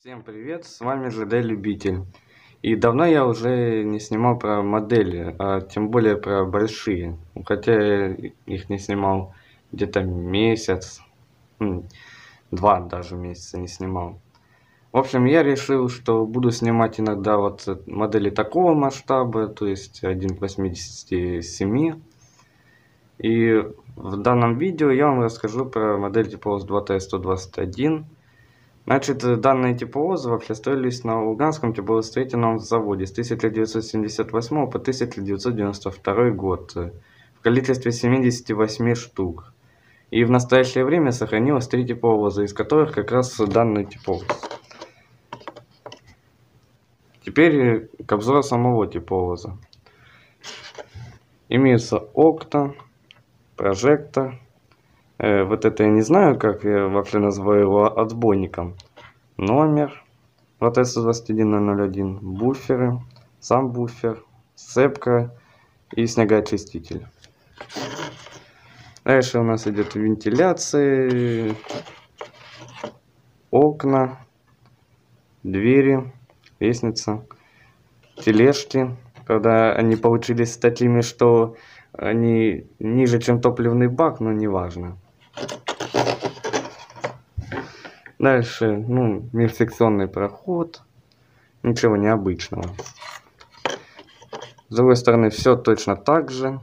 Всем привет, с вами ЖД Любитель. И давно я уже не снимал про модели, а тем более про большие. Хотя я их не снимал где-то месяц, два даже месяца не снимал. В общем, я решил, что буду снимать иногда вот модели такого масштаба, то есть 1 к 87. И в данном видео я вам расскажу про модель Типолос 2Т121. Значит, данные тепловозы вообще строились на Луганском теплостроительном заводе с 1978 по 1992 год в количестве 78 штук. И в настоящее время сохранилось три тепловоза, из которых как раз данный тепловоз. Теперь к обзору самого тепловоза. Имеются окна, прожектор. Э, вот это я не знаю, как я вообще называю его отбойником. Номер. Вот S21001. Буферы. Сам буфер. Сцепка и снегоочиститель. Дальше у нас идет вентиляция, окна, двери, лестница, тележки. Когда они получились такими, что они ниже, чем топливный бак, но неважно. Дальше, ну, межсекционный проход. Ничего необычного. С другой стороны, все точно так же.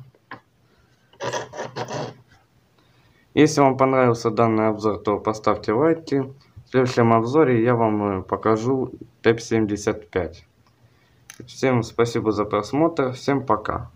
Если вам понравился данный обзор, то поставьте лайки. В следующем обзоре я вам э, покажу ТЭП-75. Всем спасибо за просмотр. Всем пока.